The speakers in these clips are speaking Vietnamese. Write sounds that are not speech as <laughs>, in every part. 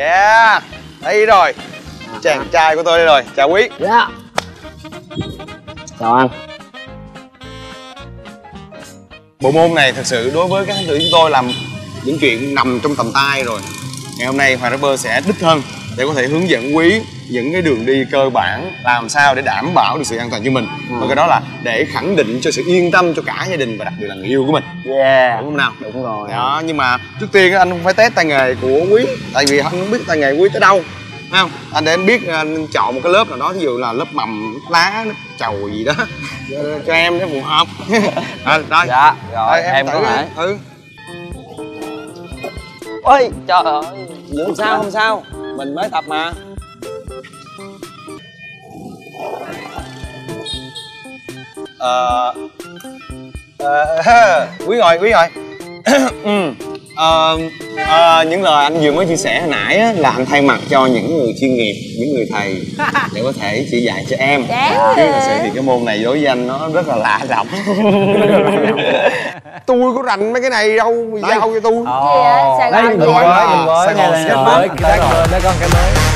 Yeah. Đây rồi. Chàng trai của tôi đây rồi. Chào Quý. Dạ. Chào anh. Bộ môn này thật sự đối với các khán giả chúng tôi làm những chuyện nằm trong tầm tay rồi Ngày hôm nay Hoàng Rapper sẽ đích thân để có thể hướng dẫn Quý những cái đường đi cơ bản làm sao để đảm bảo được sự an toàn cho mình. Và cái đó là để khẳng định cho sự yên tâm cho cả gia đình và đặc biệt là người yêu của mình. Yeah. Đúng không nào? Đúng rồi. Đó nhưng mà trước tiên anh không phải test tay nghề của quý tại vì anh không biết tay nghề quý tới đâu Thấy không? Anh để anh biết anh chọn một cái lớp nào đó ví dụ là lớp mầm lớp lá lớp chầu gì đó. <laughs> Cho, em để phù hợp. <laughs> À, rồi. Dạ Rồi Thôi, em, thử có thể. Ừ Ôi trời ơi không sao không sao? Mình mới tập mà. Ờ ờ, quý ngồi quý ngồi. <clears throat> Ừ ờ, ờ, những lời anh vừa mới chia sẻ hồi nãy á, là anh thay mặt cho những người chuyên nghiệp những người thầy <laughs> để có thể chỉ dạy cho em. Đáng chứ thật sự thì cái môn này đối với anh nó rất là lạ lẫm. <laughs> Tôi có rành mấy cái này đâu giao cho tôi. Gì á? Sài Đây Gòn mình gì? mới, mình mới Sài nghe Gòn là Skate mới Park. Cái bên nó có cái mới. dạ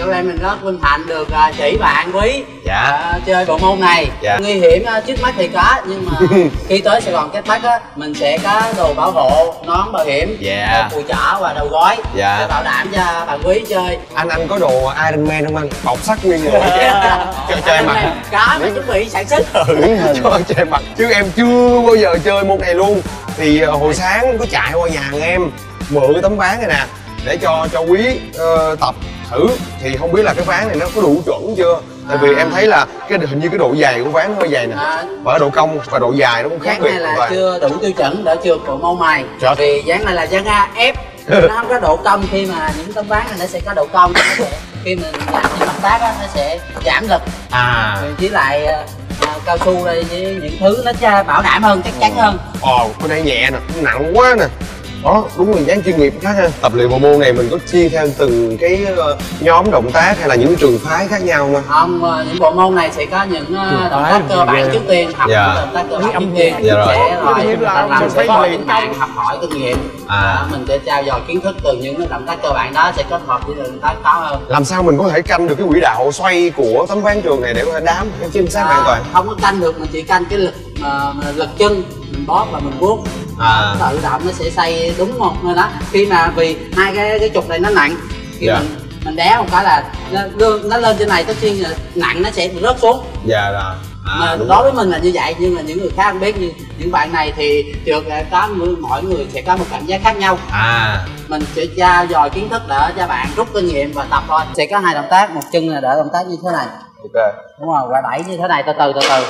Hôm nay mình rất vinh hạnh được à, chỉ bạn quý. Dạ. à, chơi bộ môn này. Dạ. nguy hiểm à, trước mắt thì có nhưng mà <laughs> khi tới Sài Gòn Kết Bắc á mình sẽ có đồ bảo hộ nón bảo hiểm Dạ. phù chở và đầu gói Dạ. để bảo đảm cho bạn quý chơi. Anh anh có đồ Iron Man không anh? Bọc sắt nguyên người cho cho em mặc có phải chuẩn bị sản xuất. Cho cho em mặc chứ em chưa bao giờ chơi môn này luôn. Thì ờ, hồi sáng có chạy qua nhà hàng em mượn cái tấm ván này nè để cho cho quý ờ, tập thử. Thì không biết là cái ván này nó có đủ chuẩn chưa? Tại vì em thấy là cái hình như cái độ dày của ván nó hơi dày nè. À. và độ cong và độ dài nó cũng khác biệt này là chưa đủ tiêu chuẩn để trượt bộ môn này Trời. vì dáng này là dáng A ép <laughs> nó không có độ cong khi mà những tấm ván này nó sẽ có độ cong. Sẽ, khi mình làm những động tác á, nó sẽ giảm lực. À. Với lại à, à, cao su đây với những thứ nó cha- bảo đảm hơn chắc chắn hơn. Ồ, cái này nhẹ nè, nặng quá nè Đó, đúng là dáng chuyên nghiệp khác ha Tập luyện bộ môn này mình có chia theo từng cái ờ, nhóm động tác hay là những trường phái khác nhau không? không à, những bộ môn này sẽ có những à, động tác cơ bản trước tiên học Dạ. những động tác cơ bản trước tiên Dạ rồi. sẽ rồi chúng là ta làm sẽ có luyện trên mạng học hỏi kinh nghiệm À. Mình sẽ trao dồi kiến thức từ những động tác cơ bản đó sẽ kết hợp với động tác khó hơn Làm sao mình có thể canh được cái quỹ đạo xoay của tấm ván trường này để có thể đám cái chính xác hoàn toàn? À, không có canh được mình chỉ canh cái lực mà, mà lực chân mình bóp và mình vuốt. À. Tự động nó sẽ xoay đúng một nơi đó. Khi mà vì hai cái cái trục này nó nặng khi Dạ. mình mình đá một cái là nó, nó lên trên này tất nhiên là nặng nó sẽ rớt xuống. Dạ rồi. Mà à, đúng đối rồi. với mình là như vậy nhưng mà những người khác không biết như những bạn này thì trượt là có mỗi- người sẽ có một cảm giác khác nhau. À, mình sẽ trao dồi kiến thức để cho bạn rút kinh nghiệm và tập thôi. Sẽ có hai động tác một chân là đỡ động tác như thế này. Ok. Đúng không và đẩy như thế này từ từ từ từ.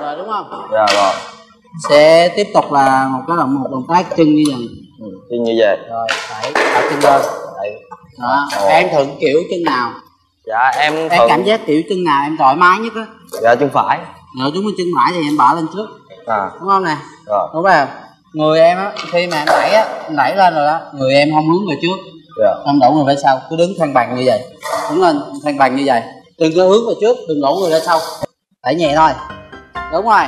Rồi đúng không? Dạ rồi sẽ tiếp tục là một cái động một động tác chân như vậy. Thì như vậy. Rồi đẩy đẩy chân lên. Đấy. đó Ồ. em thuận kiểu chân nào? Dạ em em thuận cảm giác kiểu chân nào em thoải mái nhất á? Dạ chân phải. Rồi đúng với chân phải thì em bỏ lên trước. À. Đúng không nè? Rồi. Đúng không người em á khi mà em đẩy á em đẩy lên rồi đó người em không hướng về trước. Dạ. Không đổ người về sau cứ đứng thăng bằng như vậy. Đứng lên thăng bằng như vậy. Đừng có hướng về trước đừng đổ người ra sau. Đẩy nhẹ thôi. Đúng rồi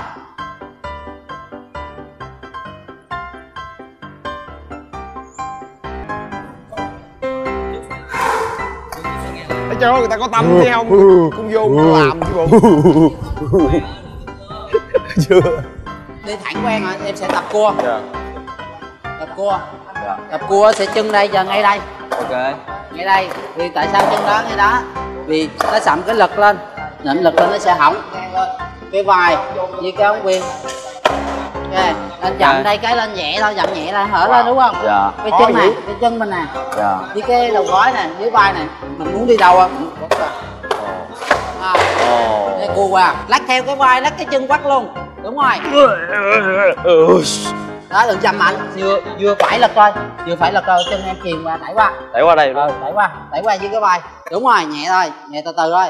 Chưa, người ta có tâm chứ không Cũng vô cũng làm chứ bộ. <laughs> Chưa. Đi thẳng quen rồi em sẽ tập cua. Dạ. Tập cua. Dạ tập cua sẽ chân đây giờ ngay đây. Ok. Ngay đây. Vì tại sao chân đó ngay đó? Vì nó sậm cái lực lên. Nện lực lên nó sẽ hỏng. Cái vai với cái ống quyền. Ok anh chậm Ok. đây cái lên nhẹ thôi chậm nhẹ là hở lên đúng không? Dạ. Cái chân này cái chân mình nè. Dạ. Với cái đầu gối nè với vai nè. Mình muốn đi đâu vào. à, đây cua qua lắc theo cái vai lắc cái chân quắt luôn. Đúng rồi. Đó đừng chậm mạnh vừa vừa phải lật coi. Vừa phải lật coi chân em chìm qua đẩy qua. Đẩy qua đây ờ đẩy qua đẩy qua dưới cái vai. Đúng rồi nhẹ thôi nhẹ từ từ thôi.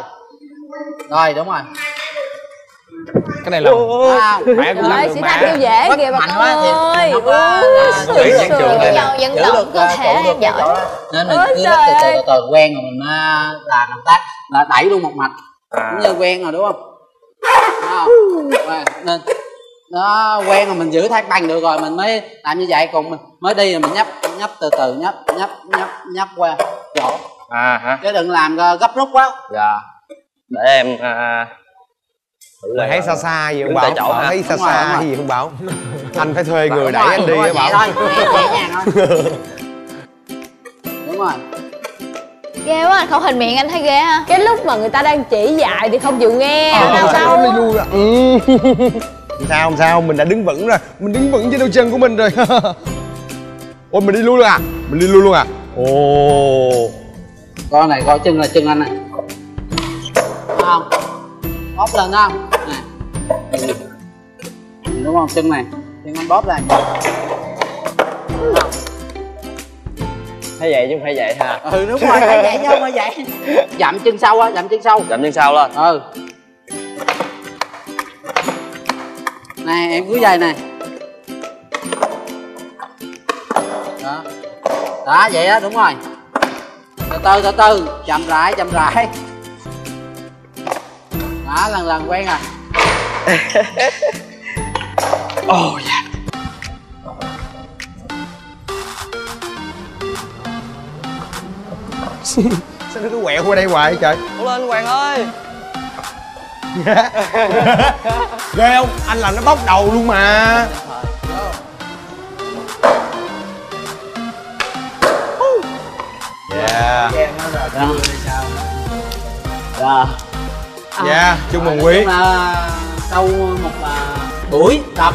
Rồi đúng rồi cái này là à, mẹ cũng làm được Thanh kêu dễ kìa bà mạnh con quá thì ơi. Dáng sướng. trường Giàu dẫn giữ động được cơ thể giỏi. nên mình cứ từ từ từ quen rồi mình ờ, là động tác là đẩy luôn một mạch. Cũng như quen rồi đúng không? Nên nó quen rồi mình giữ thác bằng được rồi mình mới làm như vậy. Còn mình mới đi rồi mình nhấp nhấp từ từ nhấp nhấp nhấp nhấp qua chỗ. À hả? Chứ đừng làm gấp rút quá. Dạ. Để em à, Mày thấy xa xa gì không Bảo? chỗ Bảo thấy xa xa gì không Bảo? <laughs> Anh phải thuê người đẩy anh đi á Bảo. đúng rồi ghê quá khẩu hình miệng anh thấy ghê ha cái lúc mà người ta đang chỉ dạy thì không chịu nghe Ờ, sau đi lui à. Ừ. Sao không sao, mình đã đứng vững rồi Mình đứng vững trên đôi chân của mình rồi <laughs> Ôi mình đi luôn luôn à? Mình đi luôn luôn à? Ồ con này coi chân là chân anh này không bóp lên đó không. Đúng không? Chân này chân anh bóp lên. Thấy vậy chứ không phải vậy ha ừ đúng rồi phải vậy chứ không phải vậy. <laughs> Dặm chân sau á dặm chân sau. Chậm chân sau lên. Ừ. Nè em cứ dây nè đó. Đó vậy đó đúng rồi. Từ từ từ từ. Chậm rãi chậm rãi. Đó lần lần quen rồi <laughs> <laughs> Sao nó cứ quẹo qua đây hoài trời? Cố lên hoàng ơi. <laughs> Ghê không? Anh làm nó bóc đầu luôn mà. Yeah. Đó Yeah, chúc mừng Quý. chung là sau một à, buổi tập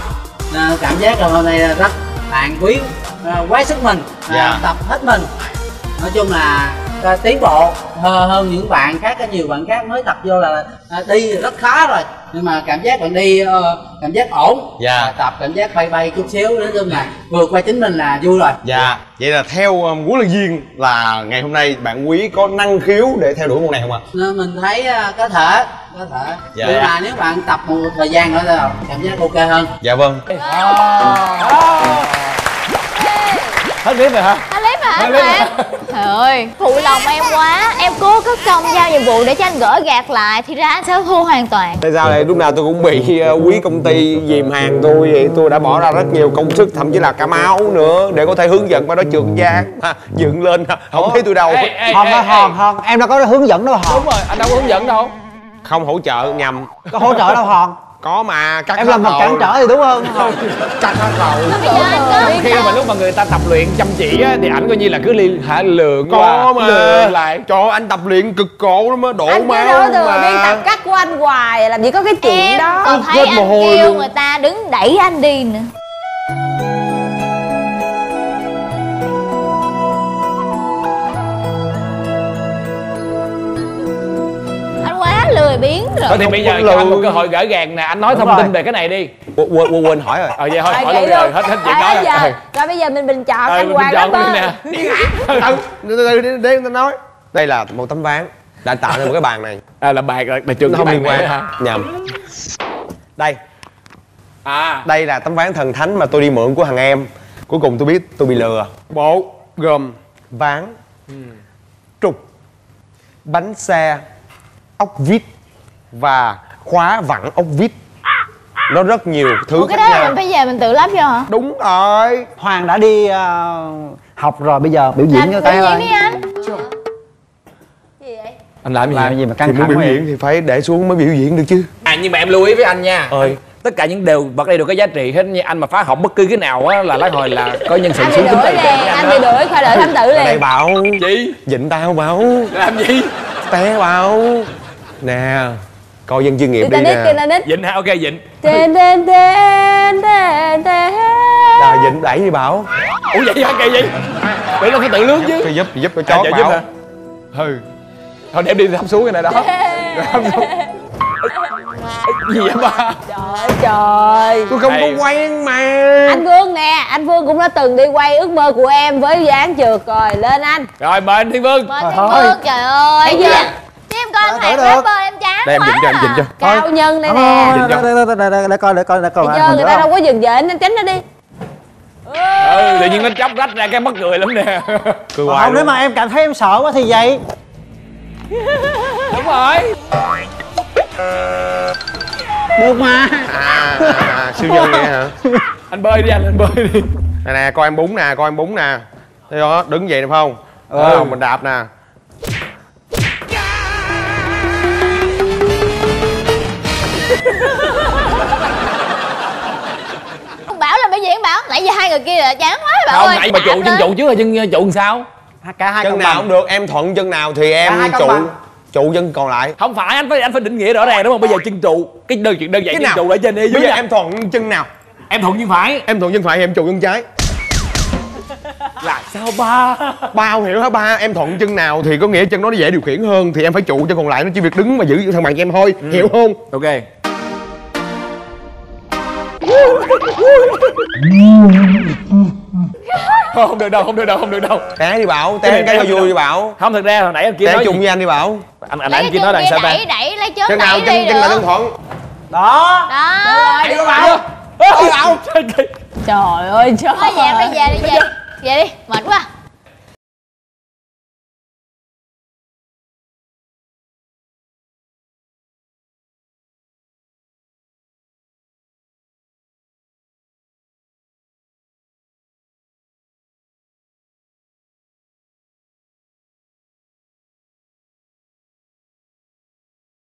à, cảm giác là hôm nay là rất bạn quý à, quá sức mình à, Dạ. tập hết mình nói chung là à, tiến bộ hơn, hơn những bạn khác có nhiều bạn khác mới tập vô là à, đi rất khá rồi nhưng mà cảm giác bạn đi ờ, cảm giác ổn. Dạ. À, tập cảm giác bay bay chút xíu nói chung là vượt qua chính mình là vui rồi. Dạ, vậy là theo um, huấn luyện viên là ngày hôm nay bạn Quý có năng khiếu để theo đuổi môn này không ạ? nên mình thấy à, có thể có thể. Dạ. nhưng mà nếu bạn tập một thời gian nữa là cảm giác ok hơn. Dạ vâng. Hết clip rồi hả hả anh trời ơi phụ lòng em quá. Em cố cất công giao nhiệm vụ để cho anh gỡ gạt lại thì ra anh sẽ thua hoàn toàn. Tại sao lại lúc nào tôi cũng bị uh, quý công ty dìm hàng tôi vậy? Tôi đã bỏ ra rất nhiều công sức, thậm chí là cả máu nữa để có thể hướng dẫn qua đó trượt gian ha, dựng lên. Không thấy tôi đâu. ê, ê, hòn ê. hòn hòn em đâu có hướng dẫn đâu hòn đúng rồi anh đâu có hướng dẫn đâu. Không hỗ trợ nhầm. có hỗ trợ đâu hòn Có mà cắt em làm mặt cản trở thì đúng hơn Cắt hết rồi. khi mà lúc mà người ta tập luyện chăm chỉ á thì ảnh coi như là cứ liên hạ lượng Có qua, mà. lường lại ơi, anh tập luyện cực cổ lắm á, đổ anh máu nói từ mà. đi tập cắt của anh hoài làm gì có cái chuyện Em đó còn thấy anh mồ hôi kêu luôn. người ta đứng đẩy anh đi nữa rồi thôi thì bây giờ có cho anh một cơ hội gỡ gàng nè anh nói thông rồi. tin về cái này đi. Quên, quên, quên hỏi rồi. ờ vậy thôi hỏi luôn rồi hết hết chuyện đó rồi. <laughs> rồi bây giờ mình bình chọn ờ anh mình Hoàng chọn đó đi ơi. nè. Từ từ từ để để tôi nói. Đây là một tấm ván. Đã tạo ra một cái bàn này. À là bài là, trường không liên bàn quan hả? nhầm. Đây. À. Đây là tấm ván thần thánh mà tôi đi mượn của thằng em. Cuối cùng tôi biết tôi bị lừa. Bộ gồm. Ván. Trục. Bánh xe. Ốc vít và khóa vặn ốc vít. Nó rất nhiều thứ Ủa cái khác đó là nhau. mình phải về mình tự lắp vô hả? đúng rồi. Hoàng đã đi ờ, học rồi bây giờ biểu diễn cho biểu cái diễn ơi đi anh. Anh làm gì? Làm vậy? gì mà thì căng muốn thẳng biểu diễn thì phải để xuống mới biểu diễn được chứ. À nhưng mà em lưu ý với anh nha. Ơi tất cả những đều vật đây đều có giá trị hết nha. Anh mà phá hỏng bất cứ cái nào á là lát hồi là có nhân sự xuống tính tiền liền anh bị đuổi khỏi đợi thám tử ở đây liền bảo gì? dịnh tao bảo. Làm gì? Té bảo nè coi dân chuyên nghiệp đi nè. dịnh hả? Ok dịnh tên tên tên tên tên rồi dịnh đẩy đi bảo ủa vậy hả? Kỳ vậy để nó phải tự lướt chứ. Cho giúp giúp cho À, chó dạ, bảo giúp hả? ừ thôi để em đi thăm xuống cái này đó. Gì vậy ba? trời trời. Tôi không Hay. có quen mà. Anh Vương nè anh Vương cũng đã từng đi quay ước mơ của em với dáng trượt rồi. Lên anh. Rồi mời anh thiên vương. Mời Thôi, Thiên. Vương, trời ơi Em coi thằng được. rapper em chán Đây, em quá dịnh cho, em dịnh cho. à. cao nhân đây nè. để- coi để coi để coi. Anh mừng người ta đâu không? có dừng dện nên tránh nó đi. Ừ tự nhiên nó chóc rách ra cái mất cười lắm nè. <laughs> Cười hoài không nếu mà em cảm thấy em sợ quá thì vậy. Đúng rồi. Được mà. À, à siêu nhân vậy hả? <laughs> Anh bơi đi anh anh bơi đi. Nè nè coi em búng nè coi em búng nè. Thấy đó đứng vậy được không? Ừ. ừ. mình đạp nè Bảo là biểu diễn Bảo? Nãy giờ hai người kia là chán quá Bảo không ơi. nãy mà trụ chân trụ trước rồi chân trụ sao? Cả hai chân nào bằng. cũng được em thuận chân nào thì em trụ. trụ chân còn lại. Không phải anh phải anh phải định nghĩa rõ ràng đúng không? Bây giờ chân trụ cái đơn chuyện đơn giản cái chân nào? trụ ở trên đây bây giờ em thuận chân nào? Em thuận chân phải. Em thuận chân phải thì em trụ chân trái. Là sao ba? Ba không hiểu hả ba? Em thuận chân nào thì có nghĩa chân đó nó dễ điều khiển hơn thì em phải trụ chân còn lại nó chỉ việc đứng mà giữ thằng cho em thôi. Hiểu không? Ok không không được đâu không được đâu không được đâu. Té đi bảo té cái cho không vui đi bảo. Không thật ra hồi nãy anh kia té nói chung gì? với anh đi bảo. Anh anh Lấy anh kia nói là kia sao ta? đẩy đẩy lấy chớp chân nào chân đi chân nào được chân thuận? Đó. Đó. Đi bảo. Trời ơi. Trời Thôi về đi về đi về Về đi mệt quá